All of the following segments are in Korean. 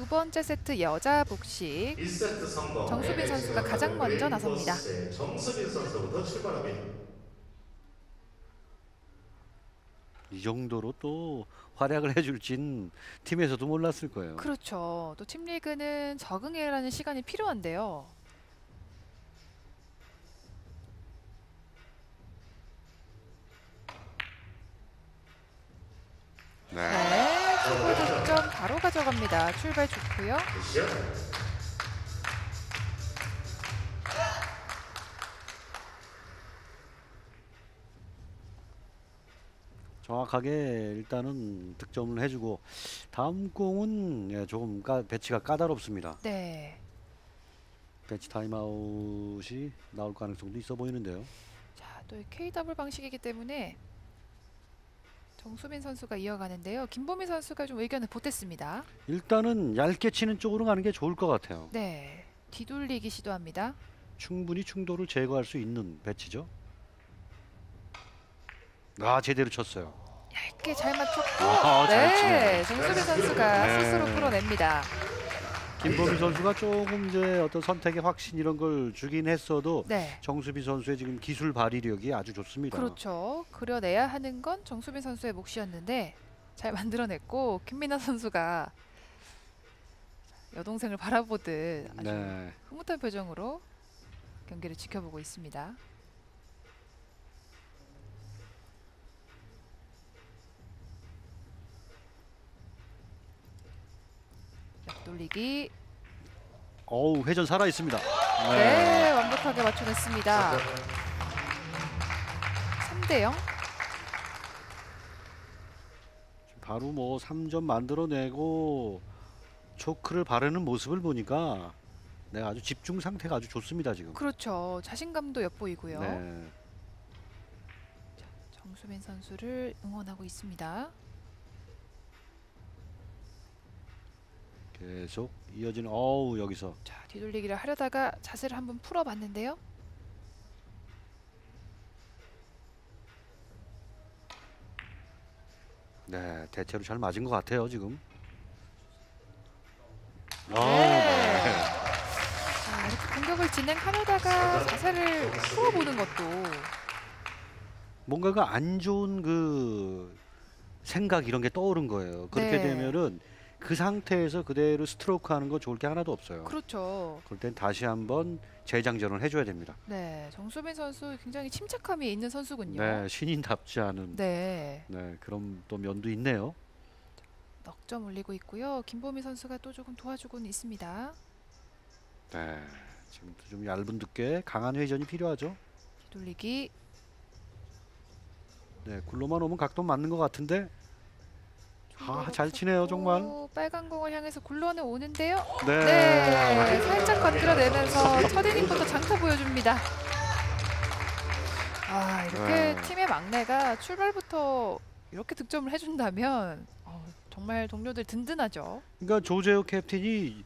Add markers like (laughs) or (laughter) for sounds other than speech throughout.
두 번째 세트 여자 복식 1세트 성공. 정수빈 선수가 가장 먼저 나섭니다. 정수빈 선수부터 출발합니다. 이 정도로 또 활약을 해줄진 팀에서도 몰랐을 거예요. 그렇죠. 또 팀리그는 적응해라는 시간이 필요한데요. 네. 네, 초구 득점 바로 가져갑니다. 출발 좋고요. 정확하게 일단은 득점을 해주고 다음 공은 예, 조금 까, 배치가 까다롭습니다. 네. 벤치 타임아웃이 나올 가능성도 있어 보이는데요. 자, 또 KW 방식이기 때문에 정수빈 선수가 이어가는데요. 김보미 선수가 좀 의견을 보탰습니다. 일단은 얇게 치는 쪽으로 가는 게 좋을 것 같아요. 네. 뒤돌리기 시도합니다. 충분히 충돌을 제거할 수 있는 배치죠. 아 제대로 쳤어요. 얇게 잘 맞췄고 아, 잘 네. 정수빈 선수가 네. 스스로 풀어냅니다. 김범희 선수가 조금 이제 어떤 선택의 확신 이런 걸 주긴 했어도 네. 정수비 선수의 지금 기술 발휘력이 아주 좋습니다. 그렇죠. 그려내야 하는 건 정수빈 선수의 몫이었는데 잘 만들어냈고 김민아 선수가 여동생을 바라보듯 아주 네. 흐뭇한 표정으로 경기를 지켜보고 있습니다. 옆돌리기 어우 회전 살아 있습니다. 네, 완벽하게 맞춰냈습니다. 3대 0. 바로 뭐 3점 만들어내고 초크를 바르는 모습을 보니까 네, 아주 집중 상태가 아주 좋습니다 지금. 그렇죠. 자신감도 엿보이고요. 네. 정수빈 선수를 응원하고 있습니다. 계속 이어지는 어우 여기서 자, 뒤돌리기를 하려다가 자세를 한번 풀어봤는데요. 네 대체로 잘 맞은 것 같아요 지금. 아, 네. 네. 자, 이렇게 공격을 진행하려다가 자세를 풀어보는 것도 뭔가가 안 좋은 그 생각 이런 게 떠오른 거예요. 그렇게 네. 되면은 그 상태에서 그대로 스트로크 하는 거 좋을 게 하나도 없어요. 그렇죠. 그럴 땐 다시 한번 재장전을 해줘야 됩니다. 네, 정수빈 선수 굉장히 침착함이 있는 선수군요. 네, 신인답지 않은 네. 네, 그런 또 면도 있네요. 넉점 올리고 있고요. 김보미 선수가 또 조금 도와주고는 있습니다. 네, 지금도 좀 얇은 두께 강한 회전이 필요하죠. 뒤돌리기 네, 굴러만 오면 각도 맞는 것 같은데 아, 좀잘 치네요, 정말. 오, 빨간 공을 향해서 굴러는 오는데요. 네, 네, 살짝 건드려내면서 첫 이닝부터 장타 보여줍니다. 아 이렇게 네. 팀의 막내가 출발부터 이렇게 득점을 해준다면 어, 정말 동료들 든든하죠. 그러니까 조재호 캡틴이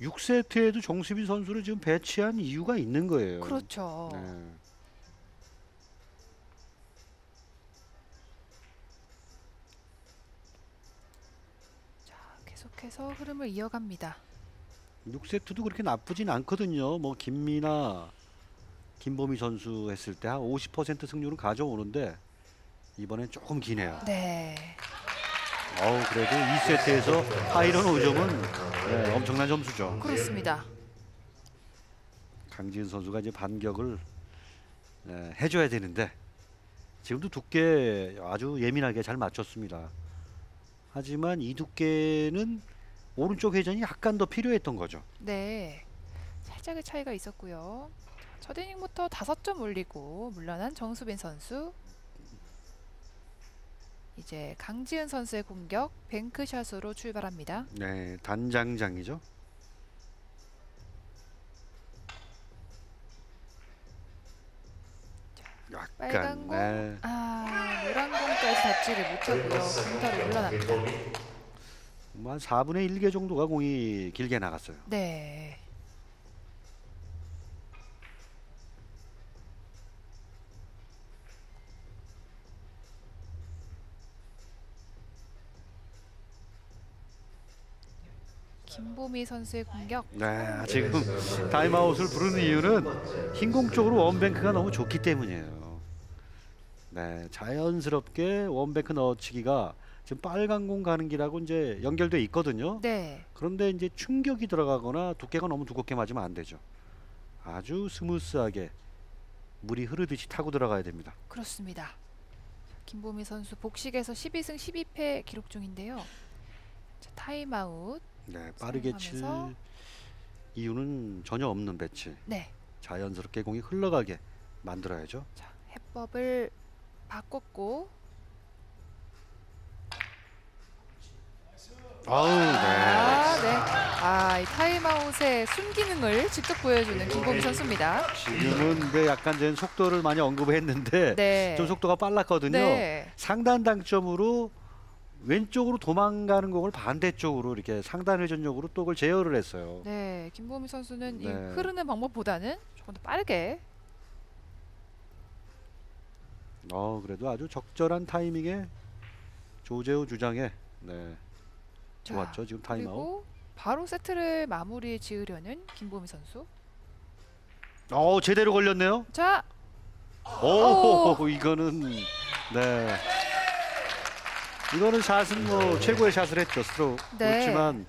6세트에도 정수빈 선수를 지금 배치한 이유가 있는 거예요. 그렇죠. 네. 계속해서 흐름을 이어갑니다. 6세트도 그렇게 나쁘진 않거든요. 뭐 김미나, 김보미 선수 했을 때 한 50% 승률은 가져오는데 이번엔 조금 기네요. 네, 어우 그래도 2세트에서 하이런 5점은 네, 엄청난 점수죠. 그렇습니다. 강지은 선수가 이제 반격을 네, 해줘야 되는데 지금도 두께 아주 예민하게 잘 맞췄습니다. 하지만 이 두께는 오른쪽 회전이 약간 더 필요했던 거죠. 네, 살짝의 차이가 있었고요. 자, 첫 이닝부터 다섯 점 올리고 물러난 정수빈 선수. 이제 강지은 선수의 공격 뱅크샷으로 출발합니다. 네, 단장장이죠. 빨간 약간 공. 네. 아 노란 공까지 닿지를 못하고요. 공타로 물러납니다. 뭐한 4분의 1개 정도가 공이 길게 나갔어요. 네. 김보미 선수의 공격. 네, 지금 (laughs) 타임아웃을 부르는 이유는 흰 공 쪽으로 one bank가 너무 좋기 때문이에요. 네, 자연스럽게 one bank 넣어치기가 지금 빨간 공 가는 길하고 이제 연결돼 있거든요. 네. 그런데 이제 충격이 들어가거나 두께가 너무 두껍게 맞으면 안 되죠. 아주 smooth하게 물이 흐르듯이 타고 들어가야 됩니다. 그렇습니다. 김보미 선수 복식에서 12승 12패 기록 중인데요. 자, 타임아웃. 네, 빠르게 칠. 이유는 전혀 없는 배치. 네. 자연스럽게 공이 흘러가게 만들어야죠. 자, 해법을 바꿨고 아우, 네. 아, 네. 아, 이 타임아웃의 순기능을 직접 보여주는 김보미 선수입니다. 지금은 근데 약간 전 속도를 많이 언급했는데 네. 좀 속도가 빨랐거든요. 네. 상단 당점으로 왼쪽으로 도망가는 공을 반대쪽으로 이렇게 상단 회전력으로 또 그걸 제어를 했어요. 네, 김보미 선수는 이 네. 흐르는 방법보다는 조금 더 빠르게 어 그래도 아주 적절한 타이밍에 조재호 주장에 네 자, 좋았죠 지금 타임아웃. 그리고 바로 세트를 마무리 지으려는 김보미 선수. 어 제대로 걸렸네요. 자, 오 (laughs) 이거는 네 이거는 샷은 뭐 최고의 샷을 했죠 스트로크 네. 그렇지만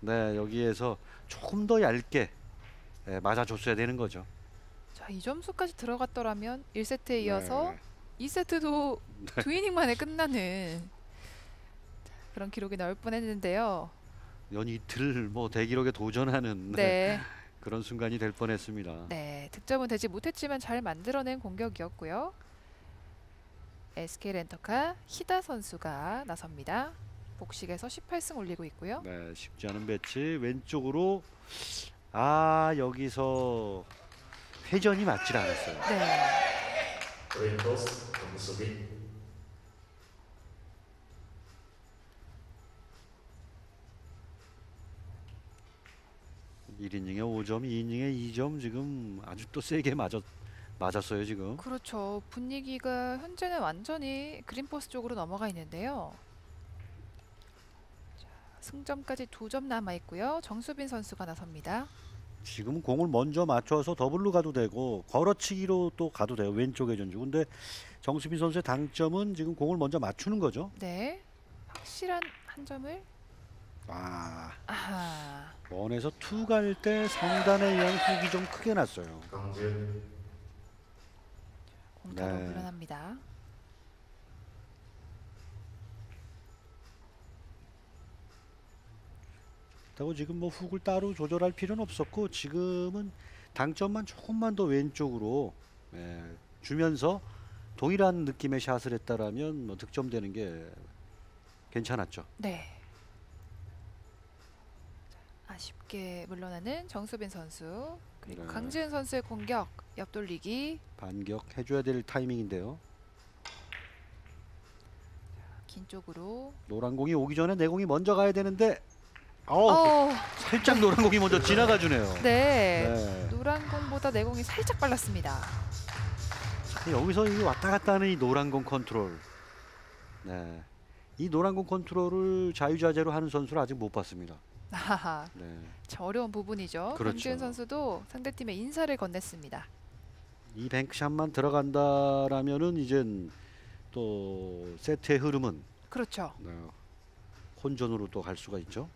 네 여기에서 조금 더 얇게 네, 맞아줬어야 되는 거죠. 자, 이 점수까지 들어갔더라면 1세트에 이어서 네. 2세트도 두 이닝 만에 끝나는 자, 그런 기록이 나올 뻔했는데요. 연이틀 뭐 대기록에 도전하는 네, 네, (laughs) 그런 순간이 될 뻔했습니다. 네, 득점은 되지 못했지만 잘 만들어낸 공격이었고요. SK 렌터카 히다 선수가 나섭니다. 복식에서 18승 올리고 있고요. 네, 쉽지 않은 배치 왼쪽으로 아 여기서 회전이 맞질 않았어요. 네, 그린토스 정수빈 일이닝에 5점, 2이닝에 2점 지금 아주 또 세게 맞았 맞았어요 지금. 그렇죠. 분위기가 현재는 완전히 그린포스 쪽으로 넘어가 있는데요. 자, 승점까지 두 점 남아 있고요. 정수빈 선수가 나섭니다. 지금 공을 먼저 맞춰서 더블로 가도 되고 걸어치기로 또 가도 돼요 왼쪽에 전주. 근데 정수빈 선수의 당점은 지금 공을 먼저 맞추는 거죠. 네, 확실한 한 점을 아 아하. one에서 two 갈 때 상단에 의한 훅이 좀 크게 났어요. 공타로 네. 물러납니다. 그렇다고 지금 뭐 훅을 따로 조절할 필요는 없었고 지금은 당점만 조금만 더 왼쪽으로 예, 주면서 동일한 느낌의 샷을 했다라면 뭐 득점되는 게 괜찮았죠. 네. 자, 아쉽게 물러나는 정수빈 선수 그리고 네. 강지은 선수의 공격 옆돌리기 반격 해줘야 될 타이밍인데요. 긴 쪽으로 노란 공이 오기 전에 내 공이 먼저 가야 되는데 어 어, 살짝 노란 공이 먼저 지나가 주네요. 네. 네. 노란 공보다 내 공이 살짝 빨랐습니다. 여기서 이 왔다 갔다 하는 이 노란 공 컨트롤. 네. 이 노란 공 컨트롤을 자유자재로 하는 선수를 아직 못 봤습니다. 하하, 네. 참 어려운 부분이죠. 그렇죠. 강지은 선수도 상대팀에 인사를 건넸습니다. 이 뱅크샷만 들어간다라면은 이젠 또 세트의 흐름은 그렇죠. 네, 혼전으로 또 갈 수가 있죠.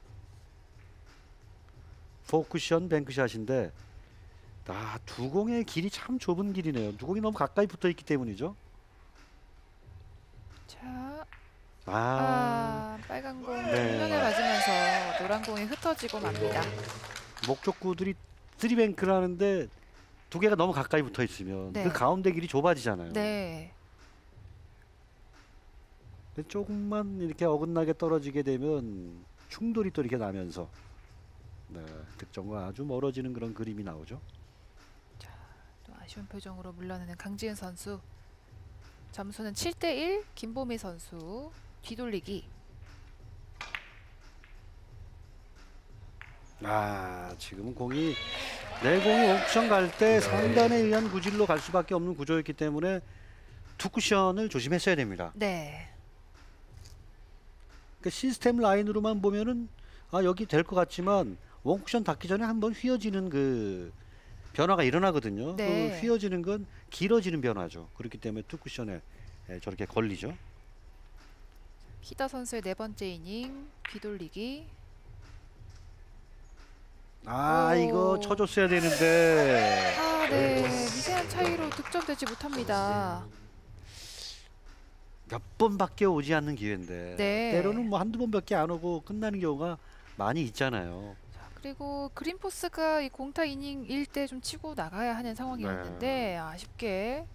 포쿠션 뱅크샷인데 아, 두 공의 길이 참 좁은 길이네요. 두 공이 너무 가까이 붙어 있기 때문이죠. 자, 아, 아, 빨간 공 네. 정면에 맞으면서 노란 공이 흩어지고 맙니다. 목적구들이 쓰리뱅크라는데 두 개가 너무 가까이 붙어 있으면 네. 그 가운데 길이 좁아지잖아요. 네, 조금만 이렇게 어긋나게 떨어지게 되면 충돌이 또 이렇게 나면서 네, 득점과 아주 멀어지는 그런 그림이 나오죠. 또 아쉬운 표정으로 물러나는 강지은 선수. 점수는 7대1 김보미 선수 뒤돌리기. 아 지금은 공이 내 공이 one쿠션 갈 때 상단에 의한 구질로 갈 수밖에 없는 구조였기 때문에 two 쿠션을 조심했어야 됩니다. 네, 그 시스템 라인으로만 보면은 아 여기 될 것 같지만 one쿠션 닿기 전에 한번 휘어지는 그 변화가 일어나거든요. 네. 그 휘어지는 건 길어지는 변화죠. 그렇기 때문에 two 쿠션에 예, 저렇게 걸리죠. 히다 선수의 네 번째 이닝 뒤돌리기. 아 오. 이거 쳐줬어야 되는데 아, 네. 미세한 차이로 득점되지 못합니다. 몇 번밖에 오지 않는 기회인데 네. 때로는 뭐 한두 번밖에 안 오고 끝나는 경우가 많이 있잖아요. 자, 그리고 그린포스가 이 공타 이닝일 때 좀 치고 나가야 하는 상황이었는데 네. 아쉽게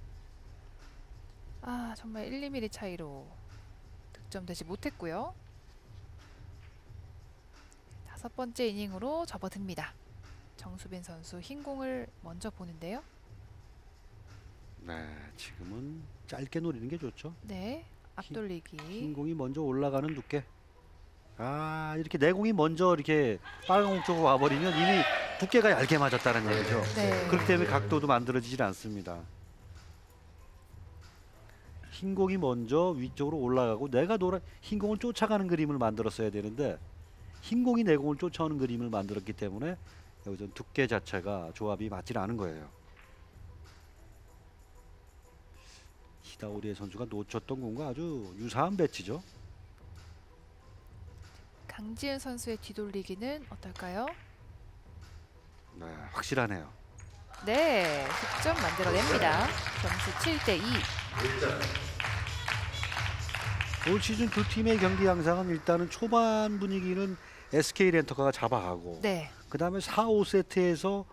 아 정말 1, 2mm 차이로 득점되지 못했고요. 다섯 번째 이닝으로 접어듭니다. 정수빈 선수 흰 공을 먼저 보는데요. 네, 지금은 짧게 노리는 게 좋죠. 네, 앞돌리기. 흰 공이 먼저 올라가는 두께. 아 이렇게 내 공이 먼저 이렇게 빨간 공 쪽으로 와버리면 이미 두께가 얇게 맞았다는 얘기죠. 네. 그렇기 때문에 각도도 만들어지질 않습니다. 흰 공이 먼저 위쪽으로 올라가고 내가 노란 흰 공을 쫓아가는 그림을 만들었어야 되는데 흰 공이 내 공을 쫓아오는 그림을 만들었기 때문에 여기서 두께 자체가 조합이 맞질 않은 거예요. 히다오리의 선수가 놓쳤던 공과 아주 유사한 배치죠. 강지은 선수의 뒤돌리기는 어떨까요? 네, 확실하네요. 네, 득점 만들어냅니다. 점수 7대 2. 올 시즌 두 팀의 경기 양상은 일단은 초반 분위기는 SK 렌터카가 잡아가고 네, 그 다음에 4, 5세트에서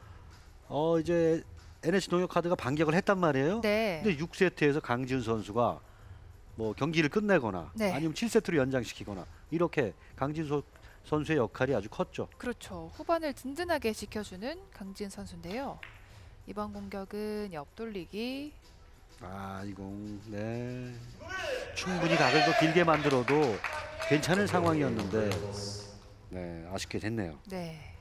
어 이제 NH 농협카드가 반격을 했단 말이에요. 네. 근데 6세트에서 강지훈 선수가 뭐 경기를 끝내거나 네. 아니면 7세트로 연장시키거나 이렇게 소- 선수의 역할이 아주 컸죠. 그렇죠. 후반을 든든하게 지켜주는 강진 선수인데요. 이번 공격은 옆돌리기. 아, 이 공 네. 충분히 각을 더 길게 만들어도 괜찮은 상황이었는데 네, 아쉽게 됐네요. 네.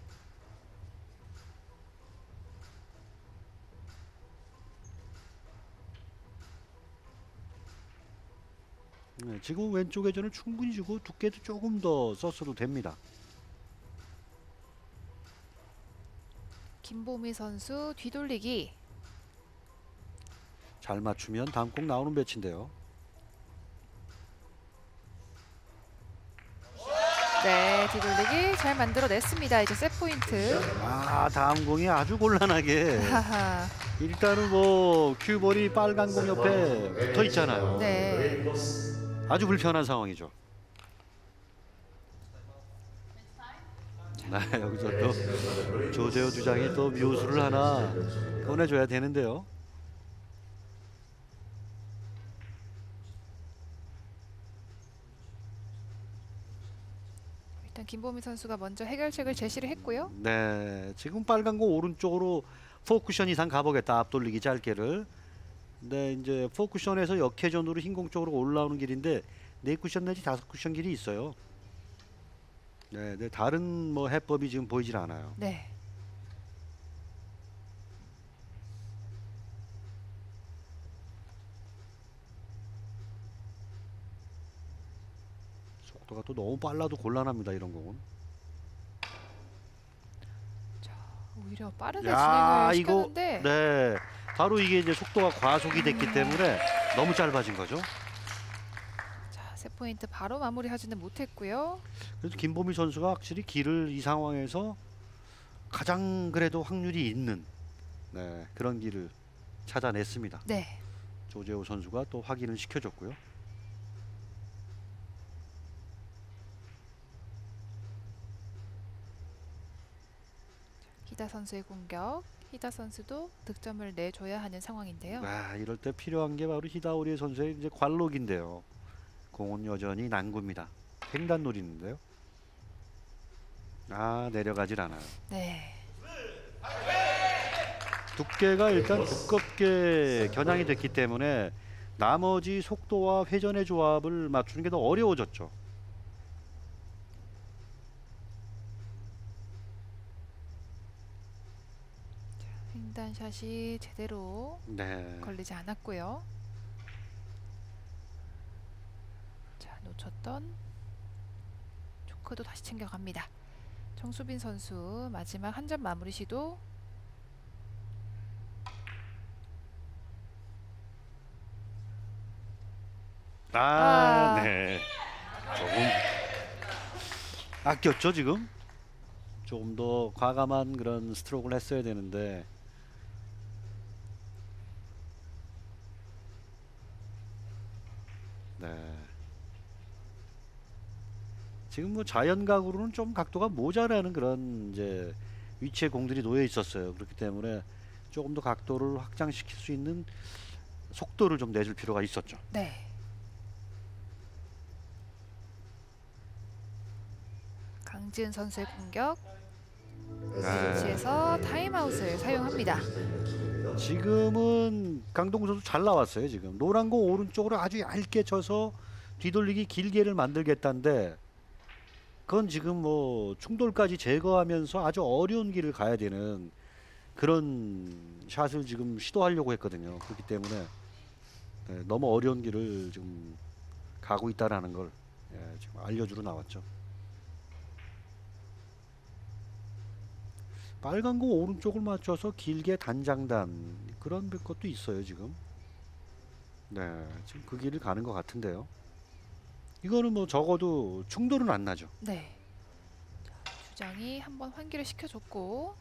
네, 지금 왼쪽 회전을 충분히 주고 두께도 조금 더 썼어도 됩니다. 김보미 선수 뒤돌리기. 잘 맞추면 다음 꼭 나오는 배치인데요. 네, 뒤돌리기 잘 만들어냈습니다. 이제 셋 포인트. 아 다음 공이 아주 곤란하게. 일단은 뭐 큐볼이 빨간 공 옆에 붙어 있잖아요. 네. 아주 불편한 상황이죠. 네, 여기서 또 조재호 주장이 또 묘수를 하나 꺼내줘야 되는데요. 일단 김보미 선수가 먼저 해결책을 제시를 했고요. 네, 지금 빨간 공 오른쪽으로 4쿠션 이상 가보겠다 앞돌리기 짧게를. 근데 이제 4쿠션에서 역회전으로 흰공 쪽으로 올라오는 길인데 4쿠션 내지 5쿠션 길이 있어요. 네, 네, 다른 뭐 해법이 지금 보이질 않아요. 네. 속도가 또 너무 빨라도 곤란합니다 이런 공은. 오히려 빠르게 야, 진행을 이거 시켰는데 네, 바로 이게 이제 속도가 과속이 됐기 때문에 너무 짧아진 거죠. 자, 세 포인트 바로 마무리하지는 못했고요. 그래서 김보미 선수가 확실히 길을 이 상황에서 가장 그래도 확률이 있는 네, 그런 길을 찾아냈습니다. 네. 조재호 선수가 또 확인을 시켜줬고요. 히다 선수의 공격. 히다 선수도 득점을 내줘야 하는 상황인데요. 아, 이럴 때 필요한 게 바로 히다오리 선수의 이제 관록인데요. 공은 여전히 난구입니다. 횡단 노리는데요. 아 내려가질 않아요. 네. 두께가 일단 두껍게 겨냥이 됐기 때문에 나머지 속도와 회전의 조합을 맞추는 게 더 어려워졌죠. 횡단샷이 제대로 네. 걸리지 않았고요. 자, 놓쳤던 조크도 다시 챙겨갑니다. 정수빈 선수 마지막 한 점 마무리 시도. 아, 아. 네. 조금 아꼈죠 지금. 조금 더 과감한 그런 스트로크를 했어야 되는데. 지금 뭐 자연각으로는 좀 각도가 모자라는 그런 이제 위치에 공들이 놓여 있었어요. 그렇기 때문에 조금 더 각도를 확장시킬 수 있는 속도를 좀 내줄 필요가 있었죠. 네. 강지은 선수의 공격 네. 위치에서 타임아웃을 사용합니다. 지금은 강동구 선수 잘 나왔어요. 지금 노란 공 오른쪽으로 아주 얇게 쳐서 뒤돌리기 길게를 만들겠다는데 그건 지금 뭐 충돌까지 제거하면서 아주 어려운 길을 가야 되는 그런 샷을 지금 시도하려고 했거든요. 그렇기 때문에 네, 너무 어려운 길을 지금 가고 있다라는 걸 예, 지금 알려주러 나왔죠. 빨간 공 오른쪽을 맞춰서 길게 단장단 그런 것도 있어요 지금. 네, 지금 그 길을 가는 것 같은데요. 이거는 뭐 적어도 충돌은 안 나죠. 네. 자, 주장이 한번 환기를 시켜줬고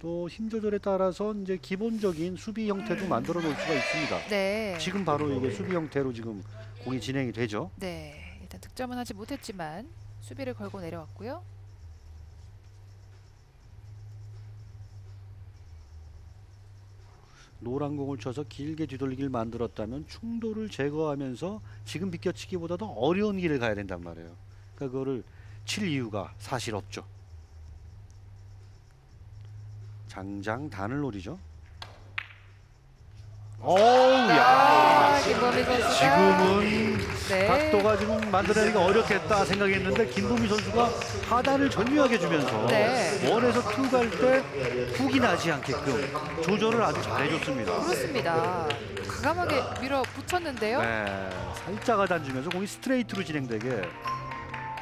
또 힘 조절에 따라서 이제 기본적인 수비 형태도 만들어 놓을 수가 있습니다. 네. 지금 바로 이게 수비 형태로 지금 공이 진행이 되죠. 네. 일단 득점은 하지 못했지만 수비를 걸고 내려왔고요. 노란 공을 쳐서 길게 뒤돌리기를 만들었다면 충돌을 제거하면서 지금 비껴치기보다도 어려운 길을 가야 된단 말이에요. 그러니까 그거를 칠 이유가 사실 없죠. 장장 단을 노리죠. 어우 야 아, 김보미 선수가 지금은 네. 각도가 지금 만들어내기가 어렵겠다 생각했는데 김보미 선수가 하단을 절묘하게 주면서 네. one에서 two 갈 때 훅이 나지 않게끔 조절을 아주 잘해줬습니다. 그렇습니다. 과감하게 밀어 붙였는데요. 네, 살짝 하단 주면서 공이 스트레이트로 진행되게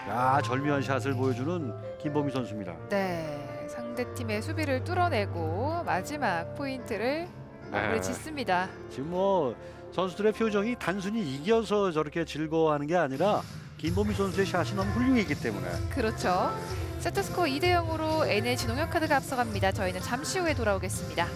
야 절묘한 샷을 보여주는 김보미 선수입니다. 네. 상대 팀의 수비를 뚫어내고 마지막 포인트를 마무리 네. 짓습니다. 지금 뭐 선수들의 표정이 단순히 이겨서 저렇게 즐거워하는 게 아니라 김보미 선수의 샷이 너무 훌륭했기 때문에 그렇죠. 세트 스코어 2대 0으로 NH 농협카드가 앞서갑니다. 저희는 잠시 후에 돌아오겠습니다.